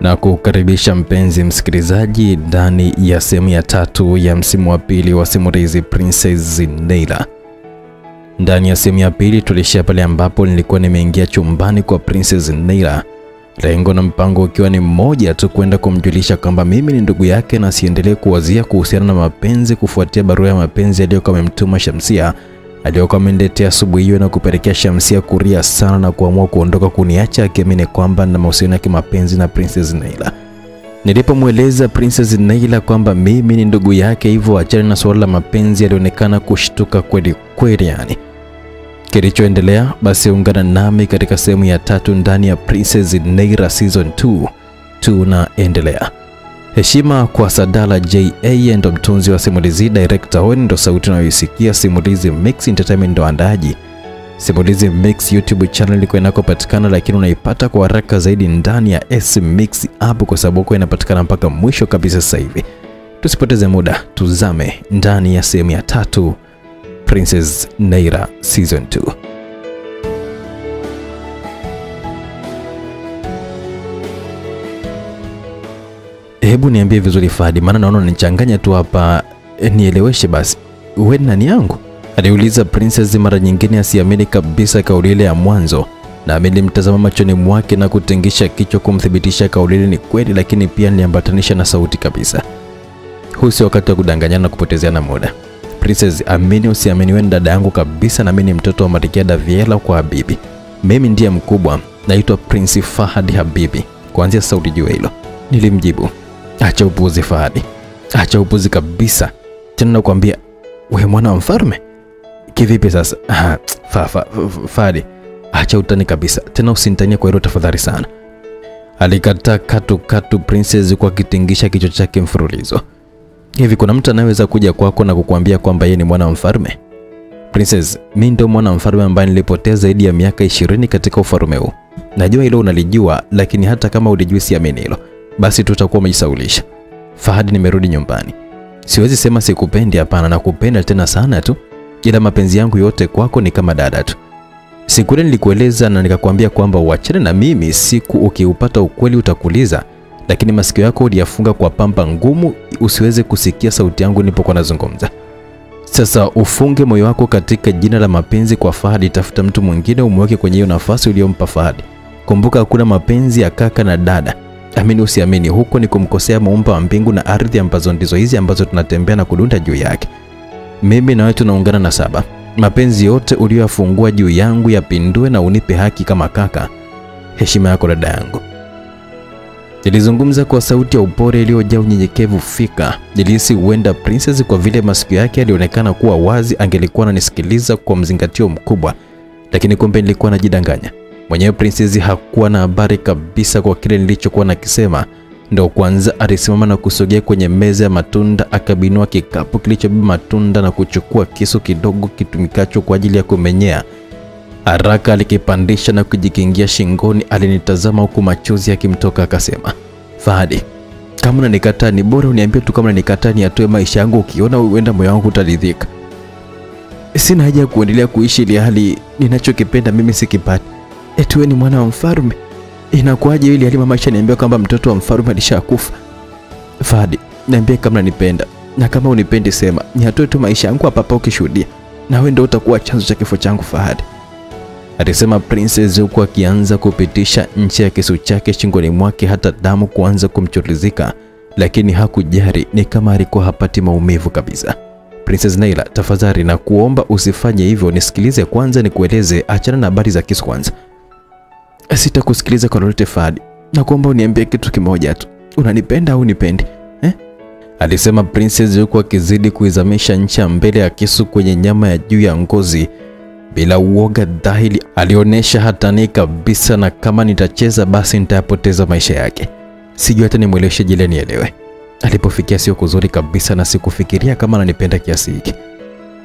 na kukaribisha mpenzi msikilizaji ndani ya sehemu ya tatu ya msimu wa pili wa simulizi Princess Zindeila. Ndani ya sehemu ya pili tulishia pale ambapo nilikuwa nimeingia chumbani kwa Princess Zindeila, lengo na mpango ukiwa ni mmoja tu, kwenda kumjulisha kwamba mimi ni ndugu yake na siendelee kuwazia kuhusiana na mapenzi, kufuatia barua ya mapenzi aliyokuwa amemtuma Shamsia aliyokuwa ameniletea asubuhi hiyo na kupelekea Shamsia kuria sana na kuamua kuondoka kuniacha akiamini kwamba na mahusiano ya kimapenzi na Princess Naila. Nilipomweleza Princess Naila kwamba mimi ni ndugu yake, hivyo achane na suala la mapenzi, alionekana kushtuka kweli kweli. Yani kilichoendelea basi, ungana nami katika sehemu ya tatu ndani ya Princess Naila season 2 tunaendelea. Heshima kwa Sadala JA ndo mtunzi wa simulizi, director Hon ndo sauti unayoisikia. Simulizi Mix Entertainment ndo andaji. Simulizi Mix YouTube channel iko inakopatikana, lakini unaipata kwa haraka zaidi ndani ya S Mix app, kwa sababu kwa inapatikana mpaka mwisho kabisa sasa hivi. Tusipoteze muda, tuzame ndani ya sehemu ya tatu Princess Naira season 2. Hebu niambie vizuri Fadi, maana naona unanichanganya tu hapa. E, nieleweshe basi, wewe nani yangu? aliuliza Princess, mara nyingine asiamini kabisa kauli ile ya mwanzo, Nami nilimtazama machoni mwake na kutingisha kichwa kumthibitisha kauli ile ni kweli, lakini pia niliambatanisha na sauti kabisa. Huu si wakati wa kudanganyana na kupotezeana muda. Princess, amini usiamini, wewe ni dada yangu kabisa, na mimi ni mtoto wa Marikia Daviela kwa Habibi. Mimi ndiye mkubwa, naitwa Prince Fahad Habibi. Kuanzia sauti ulijua hilo. Nilimjibu, Acha upuzi Fahadi, acha upuzi kabisa. Tena nakwambia wewe mwana wa mfalme. Kivipi sasa? Ah, fa, fa, Fahadi, acha utani kabisa, tena usinitanie kwa hilo tafadhali sana. Alikataa katu katu Princess kwa kitingisha kichwa chake mfululizo. Hivi kuna mtu anayeweza kuja kwako na kukuambia kwamba yeye ni mwana wa mfalme? Princess, mimi ndio mwana wa mfalme ambaye nilipotea zaidi ya miaka ishirini katika ufalme huu. Najua hilo unalijua, lakini hata kama ulijui, siamini hilo basi tutakuwa umejisaulisha. Fahad, nimerudi nyumbani. Siwezi sema sikupendi, hapana, na kupenda tena sana tu, ila mapenzi yangu yote kwako ni kama dada tu. Siku ile nilikueleza na nikakwambia kwamba uachane na mimi, siku ukiupata ukweli utakuliza, lakini masikio yako uliyafunga kwa pamba ngumu usiweze kusikia sauti yangu nilipokuwa nazungumza. Sasa ufunge moyo wako katika jina la mapenzi kwa Fahadi, tafuta mtu mwingine umweke kwenye hiyo nafasi uliyompa Fahadi. Kumbuka hakuna mapenzi ya kaka na dada. Amini usiamini, huko ni kumkosea muumba wa mbingu na ardhi, ambazo ndizo hizi ambazo tunatembea na kudunda juu yake. Mimi na wewe tunaungana na saba. Mapenzi yote uliyoyafungua juu yangu yapindue na unipe haki kama kaka. Heshima yako dada yangu. Nilizungumza kwa sauti ya upole iliyojaa unyenyekevu fika. Nilihisi huenda Princess, kwa vile masikio yake yalionekana kuwa wazi, angelikuwa ananisikiliza kwa mzingatio mkubwa, lakini kumbe nilikuwa najidanganya mwenyewe. Princess hakuwa na habari kabisa kwa kile nilichokuwa nakisema. Ndo kwanza alisimama na kusogea kwenye meza ya matunda, akabinua kikapu kilichobeba matunda na kuchukua kisu kidogo kitumikacho kwa ajili ya kumenyea. Haraka alikipandisha na kujikingia shingoni. Alinitazama huku machozi yakimtoka, akasema, Fahadi, kama unanikataa ni bora uniambie tu, kama unanikataa ni atoe maisha yangu. Ukiona huenda moyo wangu utaridhika. Sina haja ya kuendelea kuishi ili hali ninachokipenda mimi sikipati. Eti wewe ni mwana wa mfalme? Inakuwaje ili hali mama niambia kwamba mtoto wa mfalme alishakufa? Fadi, niambie kama unanipenda, na kama unipendi sema, niatoe tu maisha yangu hapa hapa, ukishuhudia na wewe ndio utakuwa chanzo cha kifo changu Fahadi, alisema Princess huku akianza kupitisha ncha ya kisu chake shingoni mwake hata damu kuanza kumchuruzika, lakini hakujari, ni kama alikuwa hapati maumivu kabisa. Princess Naila, tafadhali na kuomba usifanye hivyo, nisikilize kwanza, nikueleze. Achana na habari za kisu kwanza. Sitakusikiliza kwa lolote Fadi, na kuomba uniambie kitu kimoja tu, unanipenda au unipendi eh? alisema Princess huku akizidi kuizamisha ncha mbele ya kisu kwenye nyama ya juu ya ngozi bila uoga dhahili. Alionyesha hatani kabisa, na kama nitacheza basi nitayapoteza maisha yake. Sijui hata nimweleweshe jile nielewe. Alipofikia sio kuzuri kabisa, na sikufikiria kama ananipenda kiasi hiki.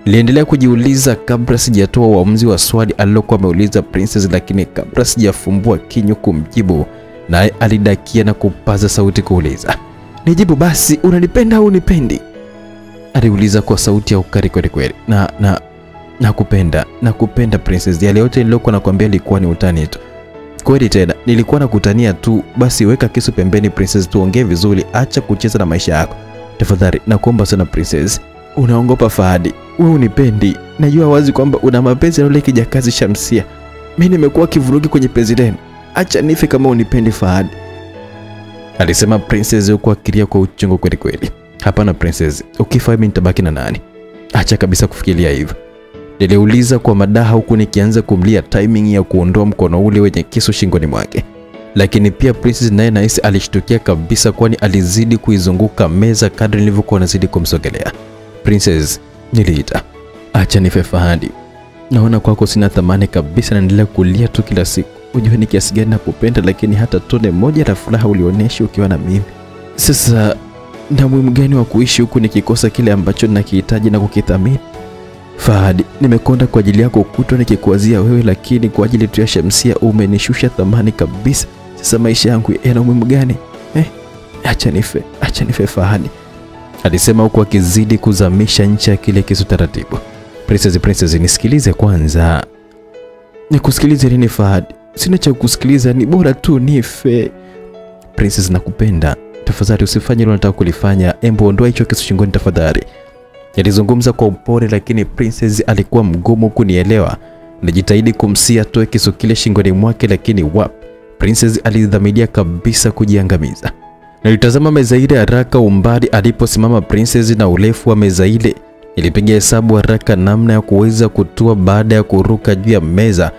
Niliendelea kujiuliza kabla sijatoa uamuzi wa swali alilokuwa ameuliza Princess, lakini kabla sijafumbua kinywa kumjibu, naye alidakia na kupaza sauti kuuliza, nijibu basi, unanipenda au unipendi? Aliuliza kwa sauti ya ukali kweli kweli. Na na nakupenda, nakupenda Princess. Yale yote niliyokuwa nakwambia ilikuwa ni utani tu. Kweli tena, nilikuwa nakutania tu. Basi weka kisu pembeni princess, tuongee vizuri, acha kucheza na maisha yako tafadhali. Nakuomba sana princess. Unaongopa Fahadi, wewe unipendi. Najua wazi kwamba una mapenzi na yule kijakazi Shamsia. Mimi nimekuwa kivurugi kwenye penzi lenu, acha nife kama unipendi Fahadi, alisema princess huku akilia kwa uchungu kweli kweli. Hapana princess, ukifa mimi nitabaki na nani? Acha kabisa kufikiria hivyo, niliuliza kwa madaha huku nikianza kumlia timing ya kuondoa mkono ule wenye kisu shingoni mwake. Lakini pia princess naye nahisi alishtukia kabisa, kwani alizidi kuizunguka meza kadri nilivyokuwa nazidi kumsogelea. Princess, niliita, acha nife Fahadi, naona kwako sina thamani kabisa, naendelea kulia tu kila siku. Ujue ni kiasi gani nakupenda, lakini hata tone moja la furaha ulionyesha ukiwa na mimi. Sasa na muhimu gani wa kuishi huku nikikosa kile ambacho ninakihitaji na kukithamini? Fahadi, nimekonda kwa ajili yako kutwa nikikuwazia wewe, lakini kwa ajili tu ya Shamsia umenishusha thamani kabisa. Sasa maisha yangu yana umuhimu gani eh? Acha nife, acha nife Fahadi, alisema huku akizidi kuzamisha ncha ya kile kisu taratibu. Princess, princess, nisikilize kwanza. Nikusikilize nini Fahad? Sina cha kusikiliza, ni bora tu nife. Princess, nakupenda tafadhali, usifanye hilo nataka kulifanya. Embo, ondoa hicho kisu shingoni tafadhali. Yalizungumza kwa upole, lakini Princess alikuwa mgumu kunielewa. Nilijitahidi kumsia toe kisu kile shingoni mwake, lakini wap, Princess alidhamiria kabisa kujiangamiza. Nilitazama meza ile haraka, umbali aliposimama Princess na urefu wa meza ile. Nilipiga hesabu haraka namna ya kuweza kutua baada ya kuruka juu ya meza,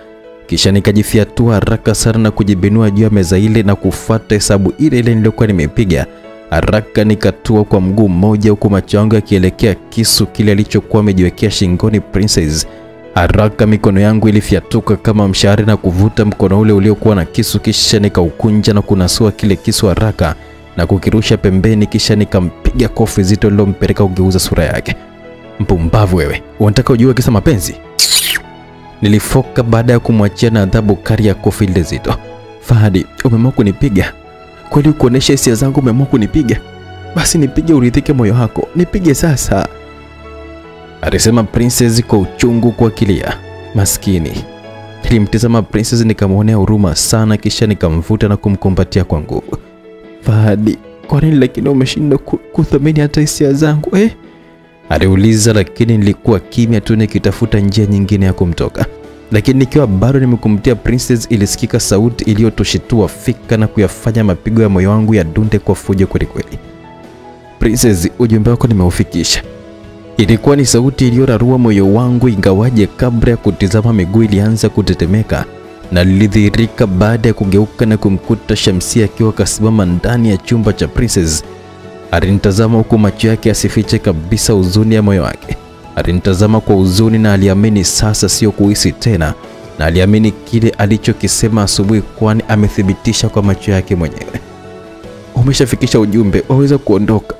kisha nikajifiatua haraka sana na kujibinua juu ya meza ile na kufuata hesabu ile ile niliyokuwa nimepiga haraka nikatua kwa mguu mmoja huku macho yangu yakielekea kisu kile alichokuwa amejiwekea shingoni Princess. Haraka mikono yangu ilifyatuka kama mshahari na kuvuta mkono ule uliokuwa na kisu, kisha nikaukunja na kunasua kile kisu haraka na kukirusha pembeni, kisha nikampiga kofi zito lilompeleka kugeuza sura yake. Mpumbavu wewe, unataka ujue kisa mapenzi? Nilifoka baada ya kumwachia na adhabu kali ya kofi lile zito. Fahadi, umeamua kunipiga kweli? Kuonesha hisia zangu umeamua kunipiga? Basi nipige uridhike moyo wako, nipige sasa, alisema Princess kwa uchungu kwa kilia. Maskini. Nilimtazama Princess nikamwonea huruma sana, kisha nikamvuta na kumkumbatia kwa nguvu. Fahadi, kwa nini lakini umeshindwa kuthamini hata hisia zangu eh? aliuliza, lakini nilikuwa kimya tu nikitafuta njia nyingine ya kumtoka. Lakini nikiwa bado nimekumtia Princess, ilisikika sauti iliyotoshitua fika na kuyafanya mapigo ya moyo wangu ya dunde kwa fujo kwelikweli. Princess, ujumbe wako nimeufikisha. Ilikuwa ni sauti iliyorarua moyo wangu, ingawaje kabla ya kutizama miguu ilianza kutetemeka na lilidhihirika baada ya kugeuka na kumkuta Shamsia akiwa kasimama ndani ya chumba cha Princess. Alinitazama huku macho yake asifiche kabisa huzuni ya moyo wake. Alinitazama kwa huzuni na aliamini sasa sio kuhisi tena, na aliamini kile alichokisema asubuhi, kwani amethibitisha kwa macho yake mwenyewe. Umeshafikisha ujumbe, waweza kuondoka,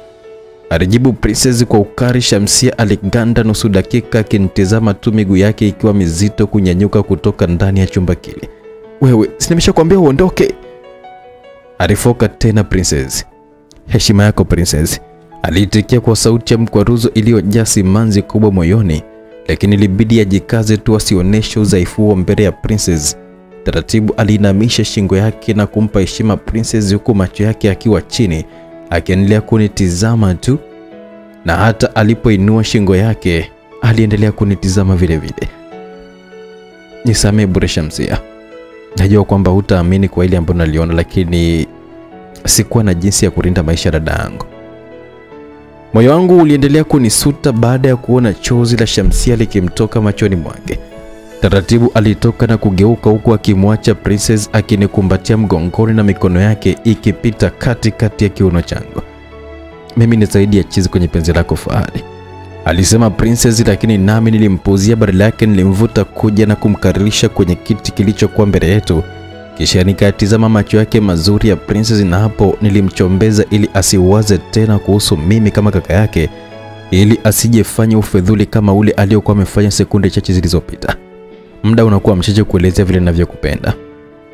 alijibu Princess kwa ukari. Shamsia aliganda nusu dakika akinitizama tu, miguu yake ikiwa mizito kunyanyuka kutoka ndani ya chumba kile. Wewe, si nimeshakwambia uondoke? Alifoka tena Princess. Heshima yako Princess, aliitikia kwa sauti ya mkwaruzo iliyojaa simanzi kubwa moyoni, lakini ilibidi ajikaze tu asionyeshe udhaifu huo mbele ya Princess. Taratibu aliinamisha shingo yake na kumpa heshima Princess, huku macho yake akiwa chini akiendelea kunitizama tu, na hata alipoinua shingo yake aliendelea kunitizama vile vile. Nisamee bure Shamsia, najua kwamba hutaamini kwa ile ambayo naliona, lakini sikuwa na jinsi ya kulinda maisha dada yangu. Moyo wangu uliendelea kunisuta baada ya kuona chozi la Shamsia likimtoka machoni mwake. Taratibu alitoka na kugeuka huku akimwacha Princess akinikumbatia mgongoni na mikono yake ikipita kati kati ya kiuno changu. Mimi ni zaidi ya chizi kwenye penzi lako Fahadi, alisema Princess, lakini nami nilimpuzia. Badala yake nilimvuta kuja na kumkaririsha kwenye kiti kilichokuwa mbele yetu, kisha nikatizama macho yake mazuri ya Princess, na hapo nilimchombeza ili asiwaze tena kuhusu mimi kama kaka yake, ili asijefanya ufedhuli kama ule aliyokuwa amefanya sekunde chache zilizopita. Muda unakuwa mchache kuelezea vile ninavyokupenda.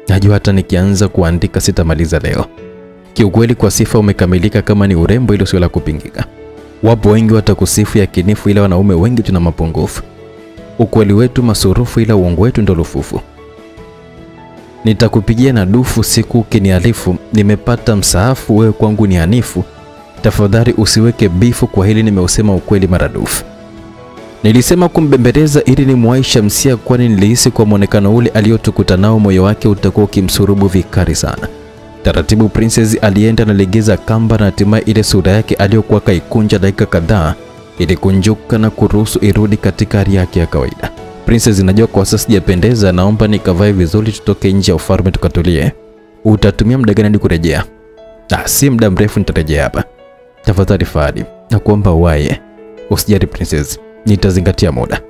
Najua hata nikianza kuandika sitamaliza leo. Kiukweli, kwa sifa umekamilika, kama ni urembo, hilo sio la kupingika. Wapo wengi watakusifu ya kinifu, ila wanaume wengi tuna mapungufu. Ukweli wetu masurufu, ila uongo wetu ndo lufufu. nitakupigia na dufu siku ukinialifu. Nimepata msaafu, wewe kwangu ni anifu Tafadhali usiweke bifu, kwa hili nimeusema ukweli maradufu. Nilisema kumbembeleza ili nimwahi Shamsia, kwani nilihisi kwa mwonekano ule aliyotukuta nao moyo wake utakuwa ukimsurubu vikali sana. Taratibu Princess alienda nalegeza kamba na hatimaye ile sura yake aliyokuwa kaikunja dakika kadhaa ilikunjuka na kuruhusu irudi katika hali yake ya kawaida. Princess, najua kwa sasa sijapendeza, naomba nikavae vizuri tutoke nje ya ufalme tukatulie. Utatumia muda gani kurejea? Ah, si muda mrefu nitarejea hapa. Tafadhali Fahadi, nakuomba uwaye. Usijali Princess, nitazingatia muda.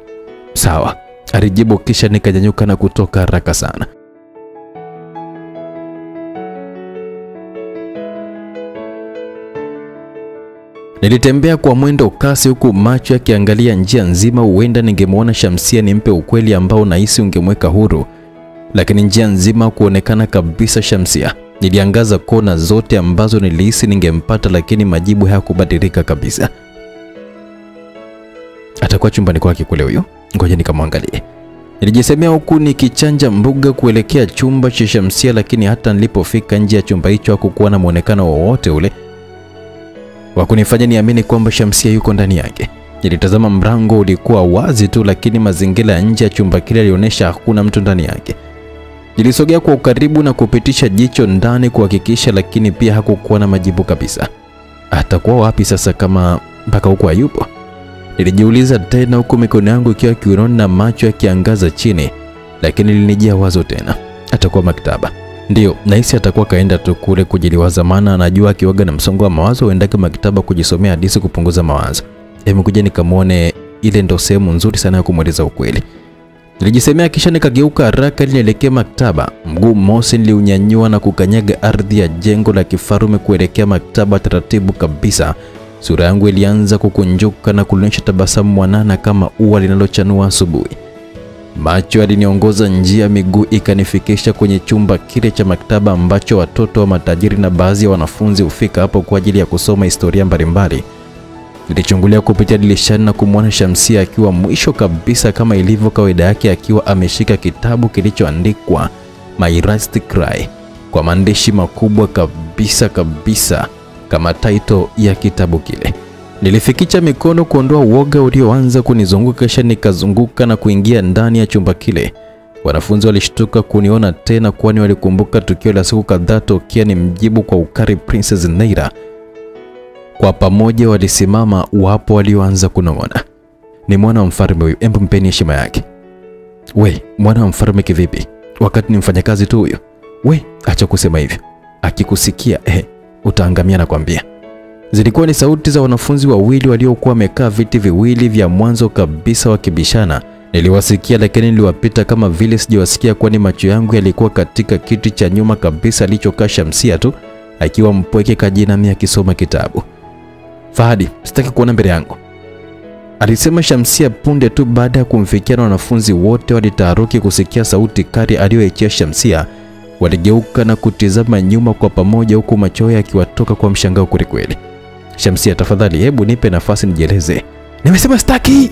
Sawa, alijibu kisha nikanyanyuka na kutoka haraka sana. Nilitembea kwa mwendo kasi huku macho yakiangalia njia nzima, huenda ningemwona Shamsia nimpe ukweli ambao nahisi ungemweka huru, lakini njia nzima kuonekana kabisa Shamsia. Niliangaza kona zote ambazo nilihisi ningempata, lakini majibu hayakubadilika kabisa. Atakuwa chumbani kwake kule huyo, ngoja nikamwangalie. Nilijisemea huku nikichanja mbuga kuelekea chumba cha Shamsia, lakini hata nilipofika nje ya chumba hicho hakukuwa na mwonekano wowote ule wa kunifanya niamini kwamba Shamsia yuko ndani yake. Nilitazama mlango ulikuwa wazi tu, lakini mazingira ya nje ya chumba kile yalionyesha hakuna mtu ndani yake. Nilisogea kwa ukaribu na kupitisha jicho ndani kuhakikisha, lakini pia hakukuwa na majibu kabisa. Atakuwa wapi sasa kama mpaka huko hayupo? Nilijiuliza tena huku mikono yangu ikiwa kiunoni na macho yakiangaza chini, lakini lilinijia wazo tena, atakuwa maktaba. Ndiyo, nahisi atakuwa kaenda tu kule kujiliwaza, maana anajua akiwaga na msongo wa mawazo uendake maktaba kujisomea hadithi kupunguza mawazo. Hebu kuja nikamwone, ile ndo sehemu nzuri sana ya kumweleza ukweli. Nilijisemea kisha nikageuka haraka ili nielekee maktaba. Mguu mosi niliunyanyua na kukanyaga ardhi ya jengo la kifarume kuelekea maktaba taratibu kabisa. Sura yangu ilianza kukunjuka na kuonyesha tabasamu mwanana kama ua linalochanua asubuhi. Macho aliniongoza njia, miguu ikanifikisha kwenye chumba kile cha maktaba ambacho watoto wa matajiri na baadhi ya wanafunzi hufika hapo kwa ajili ya kusoma historia mbalimbali. Nilichungulia kupitia dirishani na kumwona Shamsia akiwa mwisho kabisa kama ilivyo kawaida yake, akiwa ameshika kitabu kilichoandikwa My Last Cry kwa maandishi makubwa kabisa kabisa kama title ya kitabu kile. Nilifikicha mikono kuondoa uoga ulioanza kunizunguka, kisha nikazunguka na kuingia ndani ya chumba kile. Wanafunzi walishtuka kuniona tena, kwani walikumbuka tukio la siku kadhaa tokea ni mjibu kwa ukari Princess Neira. Kwa pamoja walisimama, wapo walioanza kunong'ona, ni mwana wa mfalme huyu, embu mpeni heshima yake. We, mwana wa mfalme kivipi? Wakati ni mfanyakazi tu huyo. We, acha kusema hivyo, akikusikia eh, utaangamia na kwambia. Zilikuwa ni sauti za wanafunzi wawili waliokuwa wamekaa viti viwili vya mwanzo kabisa wakibishana. Niliwasikia lakini niliwapita kama vile sijawasikia, kwani macho yangu yalikuwa katika kiti cha nyuma kabisa alichokaa Shamsia tu akiwa mpweke kajinamia akisoma kitabu. Fahadi, sitaki kuona mbele yangu, alisema Shamsia punde tu baada ya kumfikia, na wanafunzi wote walitaharuki kusikia sauti kali aliyoichia Shamsia. Waligeuka na kutizama nyuma kwa pamoja, huku macho yakiwatoka kwa mshangao kwelikweli. Shamsia, tafadhali hebu nipe nafasi nijieleze. Nimesema staki,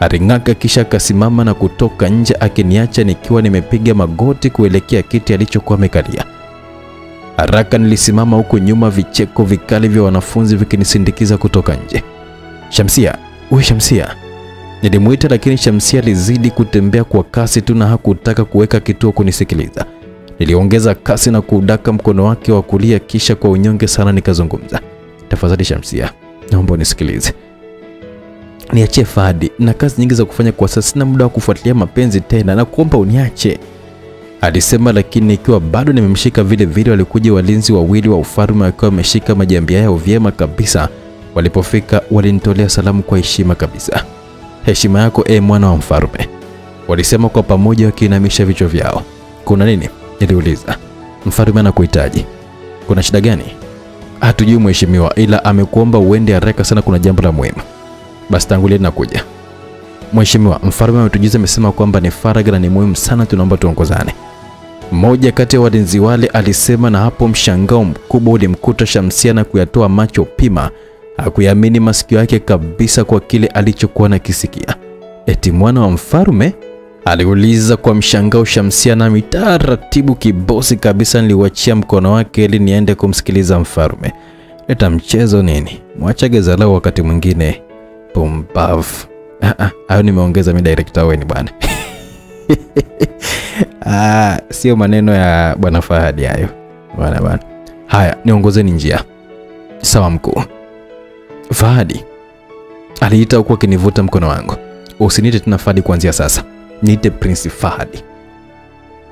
Aring'aka kisha akasimama na kutoka nje akiniacha nikiwa nimepiga magoti kuelekea kiti alichokuwa amekalia. Haraka nilisimama huku nyuma, vicheko vikali vya wanafunzi vikinisindikiza kutoka nje. Shamsia, we Shamsia, nilimwita, lakini Shamsia alizidi kutembea kwa kasi tu na hakutaka kuweka kituo kunisikiliza. Niliongeza kasi na kuudaka mkono wake wa kulia, kisha kwa unyonge sana nikazungumza. Tafadhali Shamsia, naomba unisikilize, niachie fadi na kazi nyingi za kufanya kwa sasa, sina muda wa kufuatilia mapenzi tena, na kuomba uniache, alisema. Lakini ikiwa bado nimemshika vile vile, walikuja walinzi wawili wa ufalme wakiwa wameshika majambia yao vyema kabisa. Walipofika walinitolea salamu kwa heshima kabisa. Heshima yako e mwana wa mfalme, walisema kwa pamoja wakiinamisha vichwa vyao. Kuna nini? Niliuliza. Mfalme anakuhitaji. Kuna shida gani? Hatujui mheshimiwa, ila amekuomba uende haraka sana, kuna jambo la muhimu. Basi tangulia nakuja. Mheshimiwa, mfalme ametujuza, amesema kwamba ni faraga na ni muhimu sana, tunaomba tuongozane. Mmoja kati ya walinzi wale alisema, na hapo mshangao mkubwa ulimkuta Shamsia na kuyatoa macho pima. Hakuyaamini masikio yake kabisa kwa kile alichokuwa nakisikia. Eti mwana wa mfalme? Aliuliza kwa mshangao Shamsia, nami taratibu kibosi kabisa niliuachia mkono wake ili niende kumsikiliza mfalme. Leta mchezo nini? Mwacha gezalau wakati mwingine. Pumbavu. Ah, ah, hayo nimeongeza mi director weni bwana. Ah, sio maneno ya bwana Fahadi hayo bwana bwana. Haya, niongozeni njia. Sawa mkuu. Fahadi aliita huku akinivuta mkono wangu. Usiniite tena Fahadi kuanzia sasa, niite Prince Fahadi.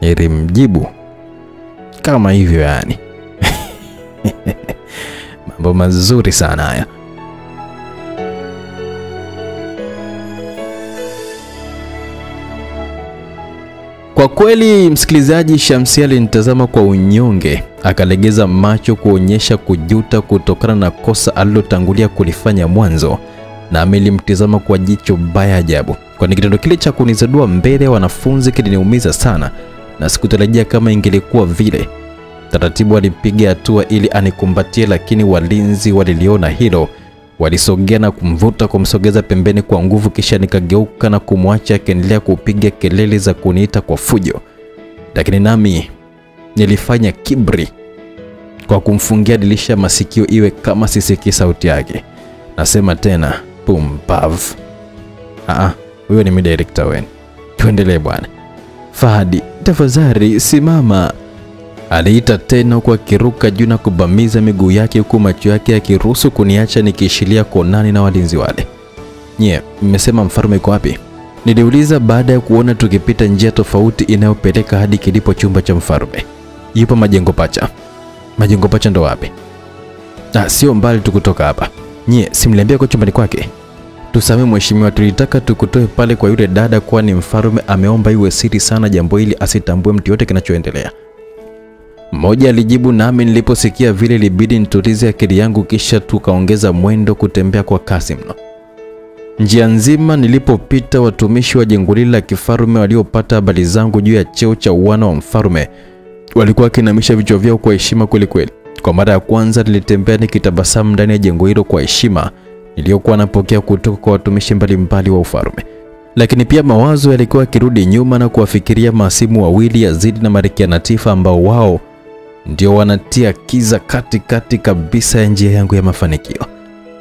Nilimjibu kama hivyo yani. Mambo mazuri sana haya. Kwa kweli, msikilizaji, Shamsi alinitazama kwa unyonge, akalegeza macho kuonyesha kujuta kutokana na kosa alilotangulia kulifanya mwanzo, na amelimtizama kwa jicho baya ajabu, kwani kitendo kile cha kunizadua mbele ya wanafunzi kiliniumiza sana, na sikutarajia kama ingelikuwa vile. Taratibu alipiga hatua ili anikumbatie, lakini walinzi waliliona hilo, walisogea na kumvuta kumsogeza pembeni kwa nguvu, kisha nikageuka na kumwacha akiendelea kupiga kelele za kuniita kwa fujo, lakini nami nilifanya kibri kwa kumfungia dirisha masikio iwe kama sisikii sauti yake. Nasema tena, pumbavu. Ah, huyo ni mi director wen. Tuendelee bwana. Fahadi, tafadhali simama, aliita tena huku akiruka juu na kubamiza miguu yake huku macho yake yakiruhusu kuniacha nikiishilia konani na walinzi wale. Nye, mmesema mfalme yuko wapi? Niliuliza baada ya kuona tukipita njia tofauti inayopeleka hadi kilipo chumba cha mfalme. Yupo majengo pacha. Majengo pacha ndo wapi? Ah, sio mbali tu kutoka hapa. Nye, simliambia kwa chumbani kwake? Tusamee mheshimiwa, tulitaka tukutoe pale kwa yule dada, kwani mfalme ameomba iwe siri sana jambo hili, asitambue mtu yote kinachoendelea. Mmoja alijibu, nami niliposikia vile ilibidi nitulize akili yangu, kisha tukaongeza mwendo kutembea kwa kasi mno. Njia nzima nilipopita, watumishi wa jengo lile la kifalme waliopata habari zangu juu ya cheo cha uwana wa mfalme walikuwa wakinamisha vichwa vyao kwa heshima kweli kweli. Kwa mara ya kwanza nilitembea nikitabasamu ndani ya jengo hilo kwa heshima niliyokuwa napokea kutoka kwa watumishi mbalimbali wa ufalme. Lakini pia mawazo yalikuwa yakirudi nyuma na kuwafikiria maasimu wawili Yazidi na Malkia Natifa ambao wao ndio wanatia kiza katikati kabisa ya njia yangu ya mafanikio.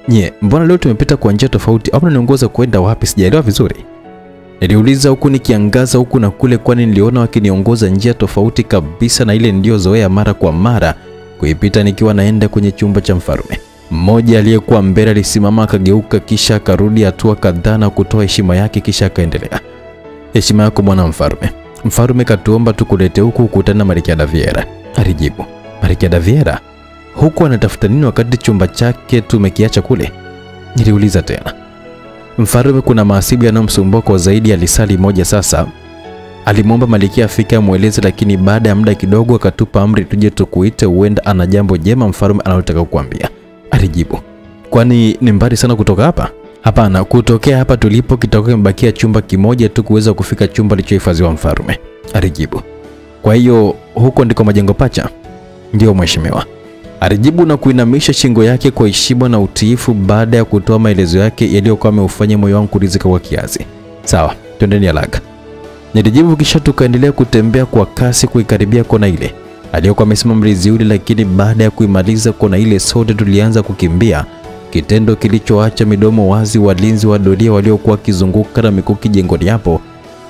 Nye, mbona leo tumepita kwa njia tofauti au mnaniongoza kwenda wapi? Sijaelewa vizuri. Niliuliza huku nikiangaza huku na kule, kwani niliona wakiniongoza njia tofauti kabisa na ile niliyozoea mara kwa mara kuipita nikiwa naenda kwenye chumba cha mfalme. Mmoja aliyekuwa mbele alisimama akageuka, kisha akarudi hatua kadhaa na kutoa heshima yake, kisha akaendelea. Heshima yako bwana mfalme. Mfalme katuomba tukulete huku kukutana na Malkia Daviera. Alijibu, Malkia Daviera huku anatafuta nini wakati chumba chake tumekiacha kule? Niliuliza tena. Mfalme kuna maasibu yanayomsumbua kwa zaidi ya lisali moja sasa. Alimwomba malikia afike amweleze, lakini baada ya muda kidogo akatupa amri tuje tukuite, huenda ana jambo jema mfalme analotaka kukuambia. Alijibu, kwani ni mbali sana kutoka hapa? Hapana, kutokea hapa tulipo kitakuwa kimebakia chumba kimoja tu kuweza kufika chumba kilichohifadhiwa mfalme. Alijibu, kwa hiyo huko ndiko majengo pacha? Ndiyo mheshimiwa, alijibu na kuinamisha shingo yake kwa heshima na utiifu baada ya kutoa maelezo yake yaliyokuwa ameufanya moyo wangu kuridhika kwa kiasi. Sawa, twendeni haraka, nilijibu, kisha tukaendelea kutembea kwa kasi kuikaribia kona ile aliyokuwa amesimama mlinzi yule, lakini baada ya kuimaliza kona ile sote tulianza kukimbia, kitendo kilichoacha midomo wazi. Walinzi wa doria waliokuwa wakizunguka na mikuki jengoni hapo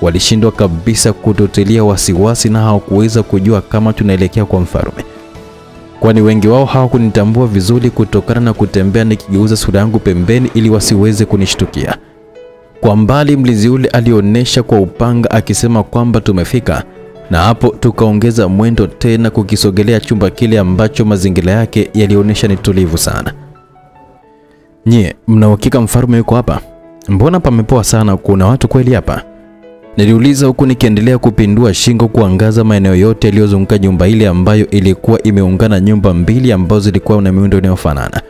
walishindwa kabisa kutotilia wasiwasi na hawakuweza kujua kama tunaelekea kwa mfalme, kwani wengi wao hawakunitambua vizuri kutokana na kutembea nikigeuza sura yangu pembeni ili wasiweze kunishtukia. Kwa mbali mlinzi yule alionyesha kwa upanga akisema kwamba tumefika na hapo tukaongeza mwendo tena kukisogelea chumba kile ambacho mazingira yake yalionyesha ni tulivu sana. Nye, mna uhakika mfalme yuko hapa? Mbona pamepoa sana, kuna watu kweli hapa? Niliuliza huku nikiendelea kupindua shingo kuangaza maeneo yote yaliyozunguka nyumba ile ambayo ilikuwa imeungana nyumba mbili ambazo zilikuwa na miundo inayofanana.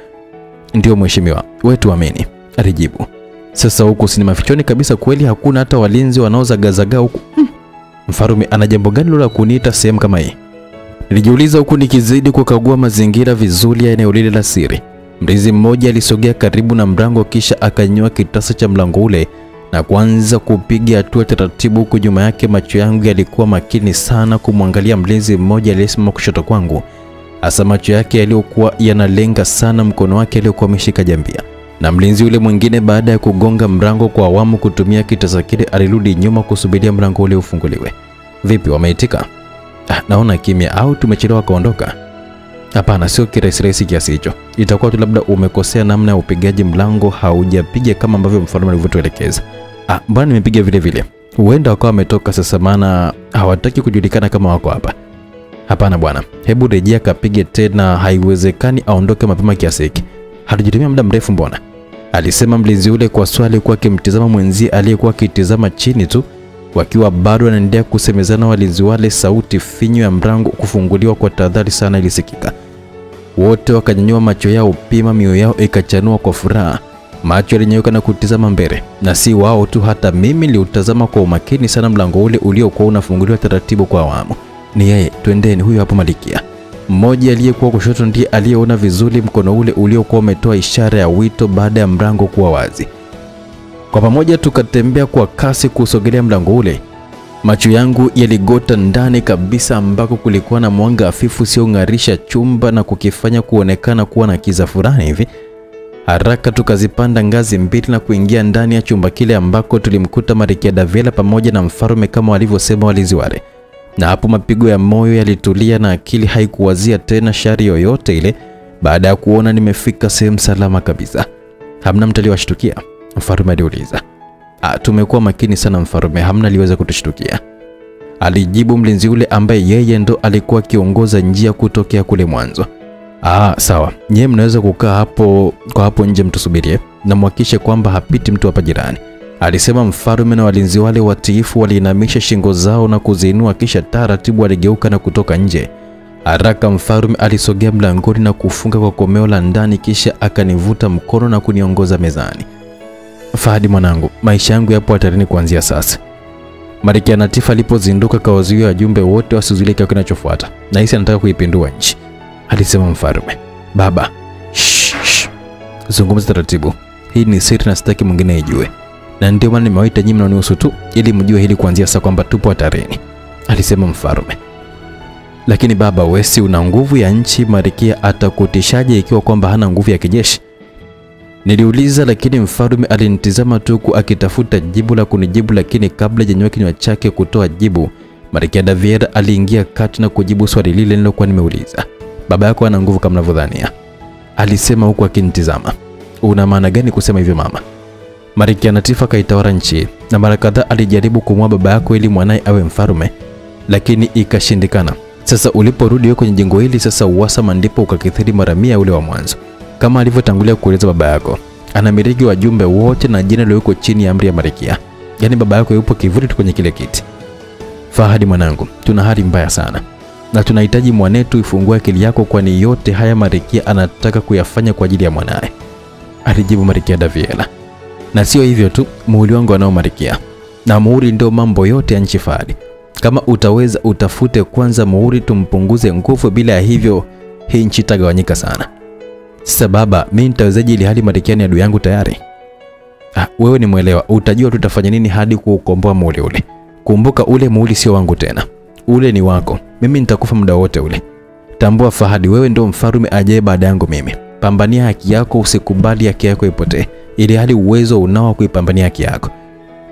Ndio mheshimiwa, wetu amini, alijibu. Sasa huku si mafichoni kabisa kweli, hakuna hata walinzi wanaozagazagaa huku. Hmm. Mfalme ana jambo gani la kuniita sehemu kama hii? Nilijiuliza huku nikizidi kukagua mazingira vizuri ya eneo lile la siri. Mlinzi mmoja alisogea karibu na mlango kisha akanyoa kitasa cha mlango ule na kuanza kupiga hatua taratibu, huku nyuma yake macho yangu yalikuwa makini sana kumwangalia mlinzi mmoja aliyesimama kushoto kwangu, hasa macho yake yaliyokuwa yanalenga sana mkono wake aliyokuwa ameshika jambia. Na mlinzi yule mwingine, baada ya kugonga mlango kwa awamu kutumia kitasa kile, alirudi nyuma kusubiria mlango ule ufunguliwe. Vipi, wameitika? Ah, naona kimya au tumechelewa kaondoka? Hapana, sio kirahisirahisi kiasi hicho. Itakuwa tu labda umekosea namna ya upigaji mlango, haujapiga kama ambavyo mfalme alivyotuelekeza. Ah, mbona nimepiga vile vile? Huenda wakawa wametoka sasa, maana hawataki kujulikana kama wako hapa. Hapana bwana, hebu rejea kapige tena, haiwezekani aondoke mapema kiasi hiki. hatujitumia muda mrefu mbona? Alisema mlinzi ule kwa swali kwa akimtizama mwenzie aliyekuwa akitizama chini tu. Wakiwa bado wanaendelea kusemezana walinzi wale, sauti finyo ya mrango kufunguliwa kwa tahadhari sana ilisikika. Wote wakanyanyua macho yao, pima mioyo yao ikachanua kwa furaha. Macho yalinyeuka na kutizama mbele, na si wao tu, hata mimi niliutazama kwa umakini sana mlango ule uliokuwa unafunguliwa taratibu kwa awamu. Ni yeye, twendeni, huyo hapo Malikia. Mmoja aliyekuwa kushoto ndiye aliyeona vizuri mkono ule uliokuwa umetoa ishara ya wito baada ya mlango kuwa wazi. Kwa pamoja tukatembea kwa kasi kusogelea mlango ule. Macho yangu yaligota ndani kabisa, ambako kulikuwa na mwanga hafifu usiong'arisha chumba na kukifanya kuonekana kuwa na kiza fulani hivi. Haraka tukazipanda ngazi mbili na kuingia ndani ya chumba kile ambako tulimkuta Marikia Davila pamoja na mfarume kama walivyosema walinzi wale. Na hapo mapigo ya moyo yalitulia na akili haikuwazia tena shari yoyote ile, baada ya kuona nimefika sehemu salama kabisa. Hamna mtu aliwashtukia? Mfarume aliuliza. "Ah, tumekuwa makini sana mfarume, hamna aliweza kutushtukia, alijibu mlinzi ule ambaye yeye ndo alikuwa akiongoza njia kutokea kule mwanzo. Ah, sawa, nyewe mnaweza kukaa hapo kwa hapo nje mtusubirie na muhakikishe kwamba hapiti mtu hapa jirani, alisema mfalme, na walinzi wale watiifu waliinamisha shingo zao na kuziinua, kisha taratibu aligeuka na kutoka nje. Haraka mfalme alisogea mlangoni na kufunga kwa komeo la ndani, kisha akanivuta mkono na kuniongoza mezani. Fahadi mwanangu, maisha yangu yapo hatarini kuanzia sasa. Malkia Natifa alipozinduka kawazuia wajumbe wote wasizuile kwa kinachofuata. Nahisi anataka kuipindua nchi, alisema mfalme. Baba, shh, shh. Zungumza taratibu, hii ni siri na sitaki mwingine ijue, na ndio maana nimewaita nyinyi mnaonihusu tu, ili mjue hili kuanzia sasa kwamba tupo hatarini, alisema mfalme. Lakini baba, wesi una nguvu ya nchi, Malkia atakutishaje ikiwa kwamba hana nguvu ya kijeshi? Niliuliza, lakini mfalme alinitizama tu akitafuta jibu la kunijibu, lakini kabla hajanyanyua kinywa chake kutoa jibu, Malkia Daviera aliingia kati na kujibu swali lile nilokuwa nimeuliza. Baba yako ana nguvu kama mnavyodhania, alisema huku akinitizama. Una maana gani kusema hivyo mama? Malkia Natifa kaitawala nchi na mara kadhaa alijaribu kumua baba yako ili mwanaye awe mfarume lakini ikashindikana. Sasa uliporudi wewe kwenye jengo hili, sasa uhasama ndipo ukakithiri mara mia ule wa mwanzo kama alivyotangulia kueleza baba yako, anamiliki wajumbe wote na jina lililo chini ya amri ya Malkia. Yaani baba yako yupo kivuli tu kwenye kile kiti. Fahadi mwanangu, tuna hali mbaya sana na tunahitaji mwanetu ifungue akili yako, kwani yote haya Malkia anataka kuyafanya kwa ajili ya mwanaye, alijibu Malkia Daviela. Na sio hivyo tu, muhuri wangu anaomalikia na muhuri ndio mambo yote ya nchi fahari. Kama utaweza utafute kwanza muhuri, tumpunguze nguvu. Bila ya hivyo, hii nchi itagawanyika sana. Sasa baba, mimi nitawezaje ili hali Marekani ni adui yangu tayari? Ah, wewe ni mwelewa, utajua tutafanya nini hadi kuukomboa muhuri ule. Kumbuka ule muhuri sio wangu tena, ule ni wako. Mimi nitakufa muda wote ule. Tambua Fahadi, wewe ndio mfarume ajaye baada yangu mimi. Pambania haki yako, usikubali haki yako ipotee, ili hali uwezo unao kuipambania haki yako.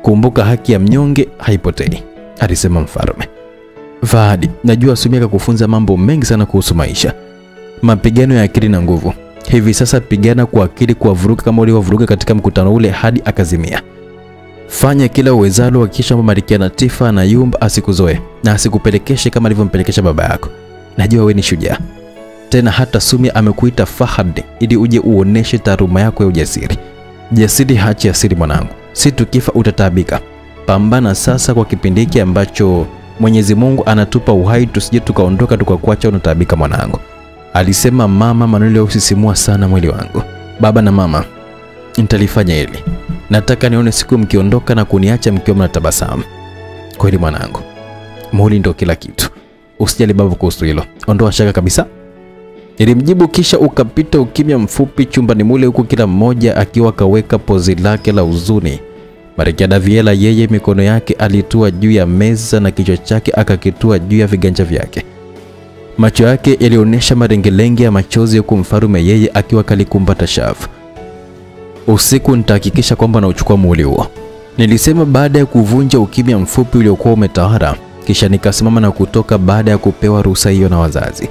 Kumbuka haki ya mnyonge haipotei, alisema mfalme. Fahadi, najua Sumia kakufunza mambo mengi sana kuhusu maisha, mapigano ya akili na nguvu. Hivi sasa pigana kwa akili, kuwavuruga kama ulivyovuruga katika mkutano ule hadi akazimia. Fanya kila uwezalo, hakikisha kwamba Malkia Natifa na Yumba asikuzoe na asikupelekeshe kama alivyompelekesha baba yako. Najua wewe ni shujaa, tena hata Sumia amekuita Fahad ili uje uoneshe taaruma yako ya ujasiri. Jasiri hachi asiri mwanangu, si tukifa utataabika. Pambana sasa kwa kipindi hiki ambacho Mwenyezi Mungu anatupa uhai, tusije tukaondoka tukakuacha unataabika mwanangu, alisema mama, maneno Usisimua sana mwili wangu. Baba na mama, nitalifanya hili. Nataka nione siku mkiondoka na kuniacha mkiwa mnatabasamu. Kweli mwanangu, muhuri ndio kila kitu. Usijali baba kuhusu hilo, ondoa shaka kabisa, nilimjibu. Kisha ukapita ukimya mfupi chumbani mule, huku kila mmoja akiwa kaweka pozi lake la huzuni Malkia Daviela yeye mikono yake alitua juu ya meza na kichwa chake akakitua juu ya viganja vyake. Macho yake yalionyesha marengelenge ya machozi huku mfarume yeye akiwa kalikumbata shavu. Usiku nitahakikisha kwamba nauchukua muuli huo, nilisema baada ya kuvunja ukimya mfupi uliokuwa umetawala, kisha nikasimama na kutoka baada ya kupewa ruhusa hiyo na wazazi.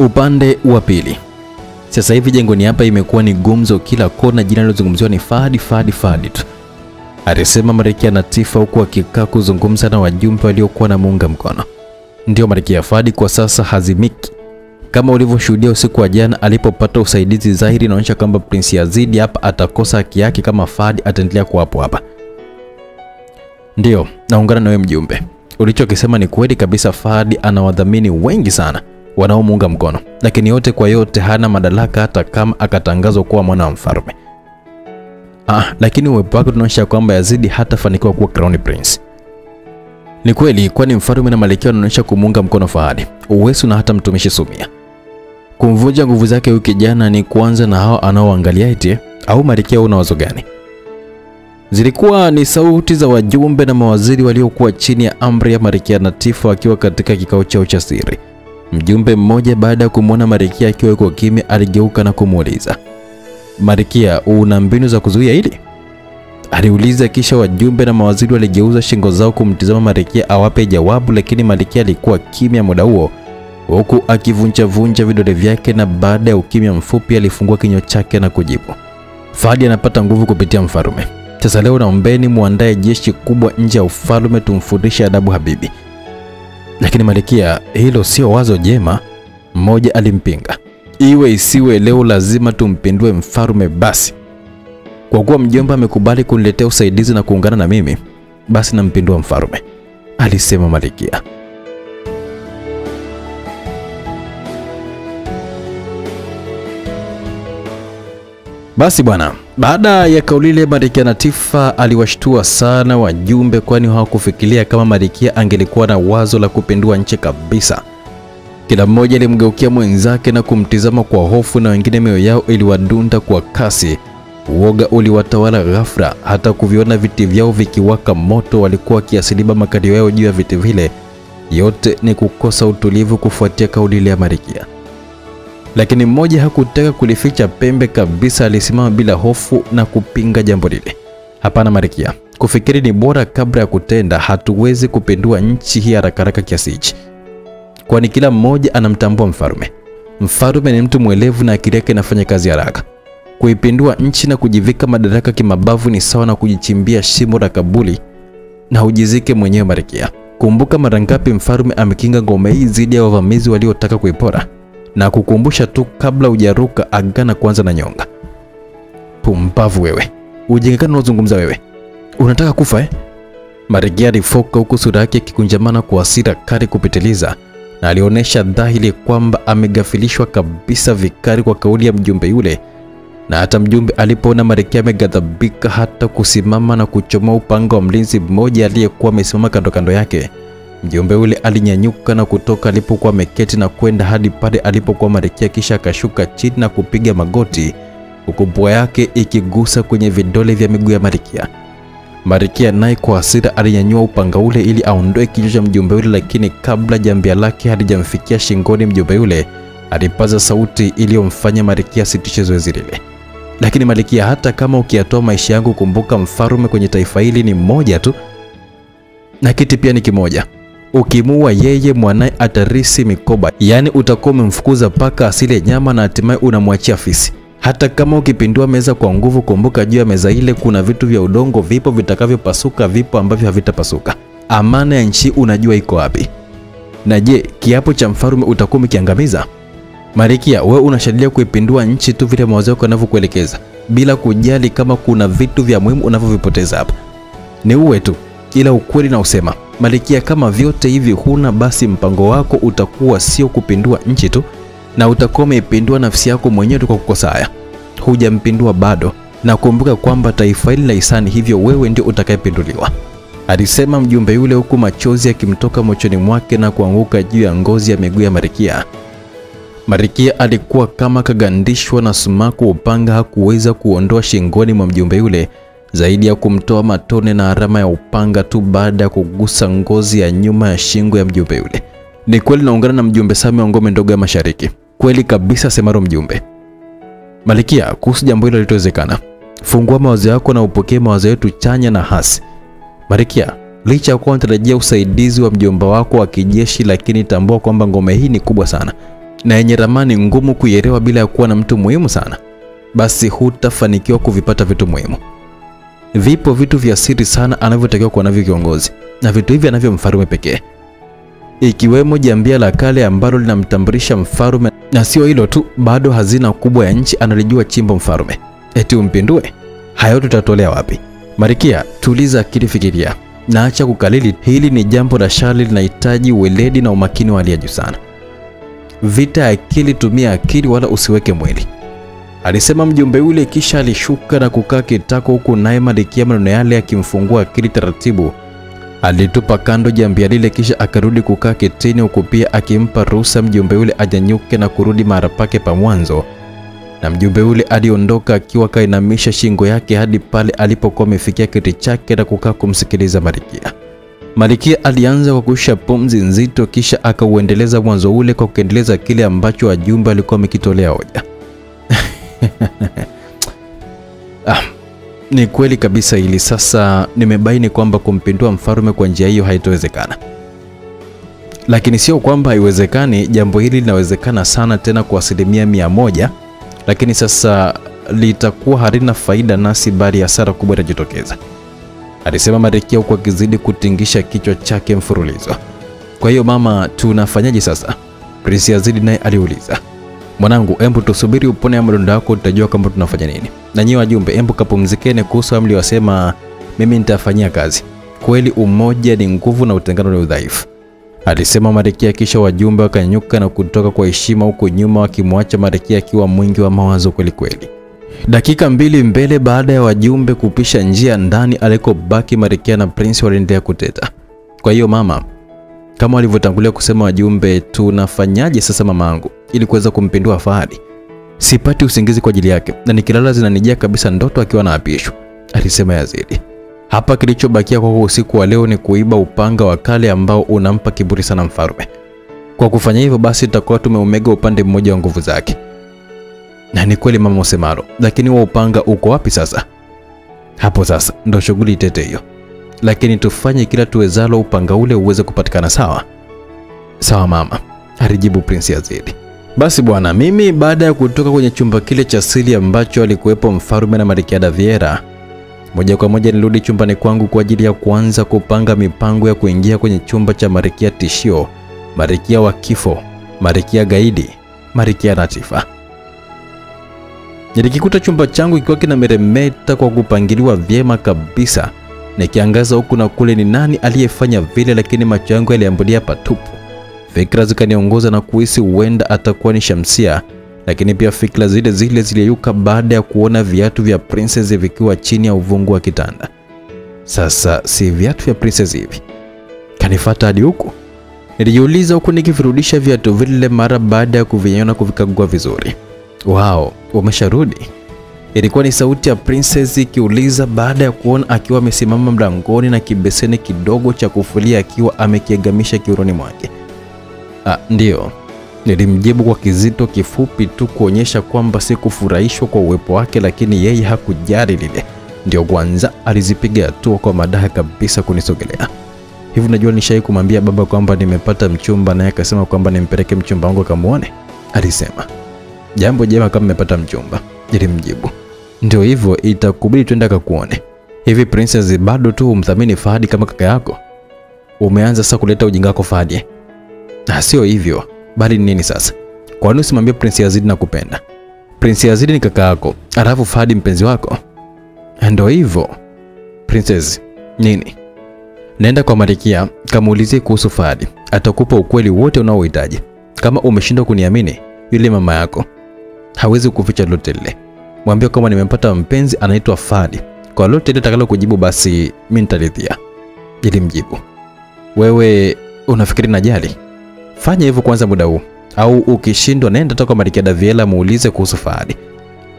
Upande wa pili. Sasa hivi jengoni hapa imekuwa ni gumzo kila kona, jina lilozungumziwa ni Fahad, Fadi Fadi tu, alisema Malkia Latifa huku akikaa kuzungumza na wajumbe waliokuwa na muunga mkono. Ndio Malkia Fadi kwa sasa hazimiki kama ulivyoshuhudia usiku wa jana alipopata usaidizi Zahiri inaonyesha kwamba Prince Yazidi hapa atakosa haki yake kama Fadi ataendelea kuwapo hapa. Ndio, naungana na wewe mjumbe, ulichokisema ni kweli kabisa. Fahad anawadhamini wengi sana wanaomuunga mkono, lakini yote kwa yote hana madaraka hata kama akatangazwa kuwa mwana wa mfalme. Ah, lakini uwepo wake tunaonyesha kwamba Yazidi hatafanikiwa kuwa crown prince. Ni kweli, kwani mfalme na malkia wanaonyesha kumuunga mkono Fahadi, Uwesu na hata mtumishi Sumia. Kumvunja nguvu zake huyu kijana ni kuanza na hao anaoangalia eti au malkia una wazo gani? Zilikuwa ni sauti za wajumbe na mawaziri waliokuwa chini ya amri ya Malkia Latifa wakiwa katika kikao chao cha siri. Mjumbe mmoja baada ya kumwona Marikia akiwa yuko kimya aligeuka na kumuuliza, Marikia, una mbinu za kuzuia hili? Aliuliza, kisha wajumbe na mawaziri waligeuza shingo zao kumtizama Marikia awape jawabu, lakini Marikia alikuwa kimya muda huo huku akivunjavunja vidole vyake, na baada ya ukimya mfupi alifungua kinywa chake na kujibu, Fadi anapata nguvu kupitia mfalme. Sasa leo naombeni muandae jeshi kubwa nje ya ufalme tumfundishe adabu Habibi. Lakini Malikia, hilo sio wazo jema, mmoja alimpinga. Iwe isiwe leo lazima tumpindue mfarume basi. Kwa kuwa mjomba amekubali kuniletea usaidizi na kuungana na mimi, basi nampindua mfarume, alisema Malkia. Basi bwana, baada ya kauli ile Malkia natifa aliwashtua sana wajumbe, kwani hawakufikiria kama Malkia angelikuwa na wazo la kupindua nchi kabisa. Kila mmoja alimgeukia mwenzake na kumtizama kwa hofu, na wengine mioyo yao iliwadunda kwa kasi. Uoga uliwatawala ghafla, hata kuviona viti vyao vikiwaka moto. Walikuwa wakiasiliba makalio yao juu ya viti vile. Yote ni kukosa utulivu kufuatia kauli ile ya Malkia lakini mmoja hakutaka kulificha pembe kabisa. Alisimama bila hofu na kupinga jambo lile. Hapana Marikia, kufikiri ni bora kabla ya kutenda. Hatuwezi kupindua nchi hii haraka haraka kiasi hichi, kwani kila mmoja anamtambua mfalme. Mfalme ni mtu mwelevu na akili yake inafanya kazi haraka. Kuipindua nchi na kujivika madaraka kimabavu ni sawa na kujichimbia shimo la kabuli na hujizike mwenyewe. Marikia. kumbuka mara ngapi mfalme amekinga ngome hii dhidi ya wavamizi waliotaka kuipora na kukumbusha tu kabla hujaruka agana kwanza na nyonga. Pumbavu wewe, ujingekana unaozungumza wewe, unataka kufa eh? Marigia alifoka huku sura yake ikikunjamana kwa hasira kali kupitiliza, na alionyesha dhahiri kwamba amegafilishwa kabisa vikali kwa kauli ya mjumbe yule. Na hata mjumbe alipoona marikia amegadhabika hata kusimama na kuchomoa upanga wa mlinzi mmoja aliyekuwa amesimama kando kando yake. Mjumbe ule alinyanyuka na kutoka alipokuwa ameketi na kwenda hadi pale alipokuwa Malkia, kisha akashuka chini na kupiga magoti huku pua yake ikigusa kwenye vidole vya miguu ya Marikia. Marikia naye kwa hasira alinyanyua upanga ule ili aondoe kichwa cha mjumbe ule, lakini kabla jambia lake halijamfikia shingoni, mjumbe yule alipaza sauti iliyomfanya Marikia asitishe zoezi lile. Lakini Malkia, hata kama ukiyatoa maisha yangu, kumbuka mfarume kwenye taifa hili ni mmoja tu na kiti pia ni kimoja. Ukimua yeye, mwanaye atarisi mikoba, yaani utakuwa umemfukuza paka asile nyama na hatimaye unamwachia fisi. Hata kama ukipindua meza kwa nguvu, kumbuka juu ya meza ile kuna vitu vya udongo, vipo vitakavyopasuka, vipo ambavyo havitapasuka. Amana ya nchi unajua iko wapi? Na je, kiapo cha mfalme utakuwa umekiangamiza? Marikia, wewe unashadilia kuipindua nchi tu vile mawazo yako yanavyokuelekeza, bila kujali kama kuna vitu vya muhimu unavyovipoteza hapa. Ni uwe tu ila ukweli na usema Malkia, kama vyote hivi huna, basi mpango wako utakuwa sio kupindua nchi tu, na utakuwa umeipindua nafsi yako mwenyewe tu kwa kukosa haya. Hujampindua bado, na kumbuka kwamba taifa hili la hisani, hivyo wewe ndio utakayepinduliwa, alisema mjumbe yule, huku machozi yakimtoka mochoni mwake na kuanguka juu ya ngozi ya miguu ya Malikia. Marikia alikuwa kama kagandishwa na sumaku. Upanga hakuweza kuondoa shingoni mwa mjumbe yule zaidi ya kumtoa matone na alama ya upanga tu baada ya kugusa ngozi ya nyuma ya shingo ya mjumbe yule. Ni kweli naungana na mjumbe Sami wa ngome ndogo ya mashariki. Kweli kabisa, Semaro mjumbe. Malikia, kuhusu jambo hilo litowezekana. Fungua mawazo yako na upokee mawazo yetu chanya na hasi. Malikia, licha ya kuwa unatarajia usaidizi wa mjomba wako wa kijeshi, lakini tambua kwamba ngome hii ni kubwa sana na yenye ramani ngumu kuielewa bila ya kuwa na mtu muhimu sana, basi hutafanikiwa kuvipata vitu muhimu. Vipo vitu vya siri sana anavyotakiwa kuwa navyo kiongozi, na vitu hivi anavyo mfarume pekee, ikiwemo jambia la kale ambalo linamtambulisha mfarume, na sio hilo tu, bado hazina kubwa ya nchi analijua chimbo mfarume. Eti umpindue? Hayo tutatolea wapi? Marikia, tuliza akili, fikiria na acha kukalili. Hili ni jambo la shari, linahitaji uweledi na umakini wa hali ya juu sana. Vita akili, tumia akili wala usiweke mwili, alisema mjumbe ule, kisha alishuka na kukaa kitako, huku naye malikia maneno yale akimfungua akili taratibu. Alitupa kando jambia lile, kisha akarudi kukaa kitini, huku pia akimpa ruhusa mjumbe ule ajanyuke na kurudi mara pake pa mwanzo na mjumbe ule aliondoka akiwa kainamisha shingo yake hadi pale alipokuwa amefikia kiti chake na kukaa kumsikiliza malikia. Malikia alianza kwa kuisha pumzi nzito, kisha akauendeleza mwanzo ule kwa kuendeleza kile ambacho wajumbe alikuwa amekitolea hoja. Ah, ni kweli kabisa hili. Sasa nimebaini kwamba kumpindua mfalme kwa njia hiyo haitowezekana, lakini sio kwamba haiwezekani. Jambo hili linawezekana sana, tena kwa asilimia mia moja lakini sasa litakuwa halina faida nasi, bali hasara kubwa itajitokeza, alisema Marikia huku akizidi kutingisha kichwa chake mfululizo. Kwa hiyo mama, tunafanyaje sasa? Prince Yazidi naye aliuliza. Mwanangu, embu tusubiri upone ya mdondo yako, tutajua kama tunafanya nini. Na nyiwe wajumbe, embu kapumzikeni kuhusu amri wasema, mimi nitafanyia kazi. Kweli umoja ni nguvu na utengano ni udhaifu alisema Marikia. Kisha wajumbe wakanyuka na kutoka kwa heshima, huku nyuma wakimwacha Marikia akiwa mwingi wa mawazo kweli kweli. Dakika mbili mbele baada ya wajumbe kupisha njia ndani alikobaki Marikia na Prince waliendelea kuteta. Kwa hiyo mama, kama walivyotangulia kusema wajumbe, tunafanyaje sasa mamangu, ili kuweza kumpindua Fahadi? Sipati usingizi kwa ajili yake na nikilala zinanijia kabisa ndoto akiwa na apishwa, alisema Yazidi. Hapa kilichobakia kwako usiku wa leo ni kuiba upanga wa kale ambao unampa kiburi sana mfalme. Kwa kufanya hivyo basi tutakuwa tumeumega upande mmoja wa nguvu zake. Na ni kweli mama usemalo, lakini huo upanga uko wapi sasa? Hapo sasa ndo shughuli tete hiyo, lakini tufanye kila tuwezalo upanga ule uweze kupatikana. Sawa sawa mama, alijibu Prince Yazidi. Basi bwana, mimi baada ya kutoka kwenye chumba kile cha siri ambacho alikuwepo mfarume na Malkia Daviera moja kwa moja nirudi chumbani kwangu kwa ajili ya kuanza kupanga mipango ya kuingia kwenye chumba cha Marikia tishio, Marikia wa kifo, Marikia gaidi, Marikia Latifa. Nilikikuta chumba changu kikiwa kinameremeta kwa kupangiliwa vyema kabisa, nikiangaza huku na kule ni nani aliyefanya vile, lakini macho yangu yaliambulia patupu. Fikra zikaniongoza na kuhisi huenda atakuwa ni Shamsia lakini pia fikra zile zile ziliyuka baada ya kuona viatu vya Princess vikiwa chini ya uvungu wa kitanda. Sasa si viatu vya Princess hivi? Kanifata hadi huku? Nilijiuliza huku nikivirudisha viatu vile mara baada ya kuvinyona kuvikagua vizuri. Wao, umesharudi? Ilikuwa ni sauti ya Princess ikiuliza baada ya kuona akiwa amesimama mlangoni na kibeseni kidogo cha kufulia akiwa amekiegamisha kiuroni mwake. Ah, ndiyo. Nilimjibu kwa kizito kifupi tu kuonyesha kwamba sikufurahishwa kwa uwepo wake, lakini yeye hakujali lile. Ndio kwanza alizipiga hatua kwa madaha kabisa kunisogelea. Hivi najua nishai kumwambia baba kwamba nimepata mchumba, naye akasema kwamba nimpeleke mchumba wangu akamwone. Alisema jambo jema kama nimepata mchumba, nilimjibu. Ndio hivyo, itakubidi twende akakuone. Hivi Princess, bado tu umthamini Fahadi kama kaka yako? Umeanza sasa kuleta ujinga wako Fahadi. Ah, sio hivyo bali ni nini sasa? Kwa nini usimwambie Prince Yazid na kupenda? Prince Yazid ni kaka yako, alafu Fadi mpenzi wako. Ndio hivyo. Princess, nini? Nenda kwa Malikia kamuulizie kuhusu Fadi, Atakupa ukweli wote unaohitaji. Kama umeshindwa kuniamini, yule mama yako hawezi kuficha lolote lile. Mwambie kama nimempata mpenzi anaitwa Fadi. Kwa lolote lile atakalo kujibu basi mimi nitaridhia. Ili mjibu. Wewe unafikiri najali? Fanya hivyo kwanza muda huu. au ukishindwa nenda toka Malkia Daviela muulize kuhusu Fahadi.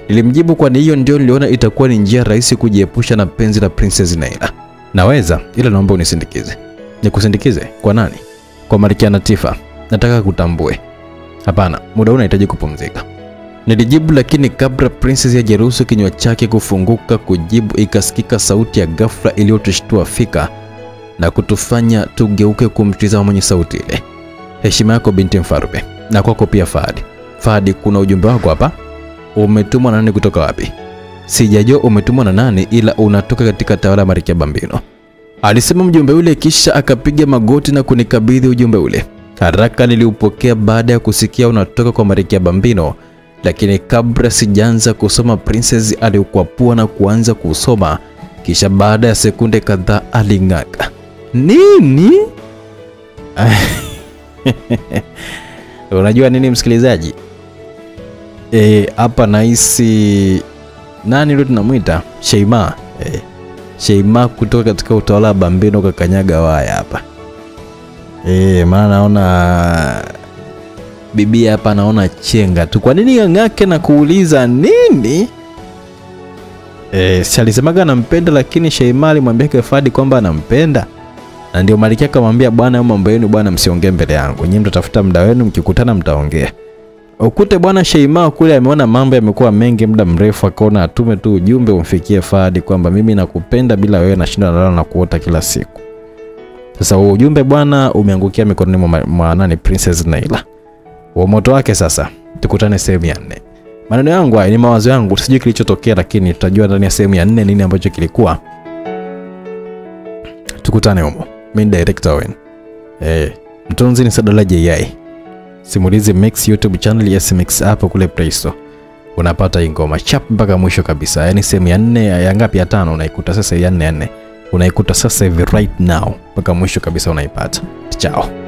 Nilimjibu kwani hiyo ndio niliona itakuwa ni njia rahisi kujiepusha na penzi la Princess Naila. Naweza, ila naomba unisindikize. Nikusindikize kwa nani? Kwa Malkia Natifa. Nataka kutambue. Hapana, muda huu nahitaji kupumzika. Nilijibu, lakini kabla Princess hajaruhusu kinywa chake kufunguka kujibu, ikasikika sauti ya ghafla iliyotushtua fika na kutufanya tugeuke kumtizama mwenye sauti ile. Heshima yako binti mfarume, na kwako pia Fahadi. Fahadi, kuna ujumbe wako hapa. Umetumwa na nani? Kutoka wapi? Sijajua umetumwa na nani, ila unatoka katika tawala Malkia Bambino, alisema mjumbe ule, kisha akapiga magoti na kunikabidhi ujumbe ule. Haraka niliupokea baada ya kusikia unatoka kwa Malkia Bambino, lakini kabla sijaanza kusoma, Princess aliukwapua na kuanza kusoma, kisha baada ya sekunde kadhaa aling'aka. Nini? Unajua nini msikilizaji? hapa e, nahisi nani ndio tunamwita Sheima e, Sheima kutoka katika utawala wa Bambino kakanyaga waya hapa e, maana naona bibi hapa naona chenga tu. Kwa nini yangake na kuuliza nini? E, si alisemaga anampenda, lakini Sheima alimwambia Fadi kwamba anampenda na ndio Malkia akamwambia, bwana, mambo yenu bwana, msiongee mbele yangu, nyinyi mtatafuta muda wenu, mkikutana mtaongea. Ukute bwana Sheima kule ameona mambo yamekuwa mengi muda mrefu, akaona atume tu ujumbe umfikie Fadi kwamba mimi nakupenda, bila wewe nashinda nalala na kuota kila siku. Sasa huo ujumbe bwana umeangukia mikononi mwa nani? Princess Naila. Wa moto wake sasa, tukutane sehemu ya nne. Maneno yangu ni mawazo yangu, sijui kilichotokea, lakini tutajua ndani ya sehemu ya nne nini ambacho kilikuwa. Tukutane humo. Mimi director wenu. Eh, mtunzi ni Sadola JI. Simulizi Mix YouTube channel ya Mix hapo kule Play Store. Unapata hii ngoma chap mpaka mwisho kabisa. Yaani sehemu ya nne ya ngapi ya tano unaikuta sasa ya nne ya nne. Unaikuta sasa hivi right now mpaka mwisho kabisa unaipata. Ciao.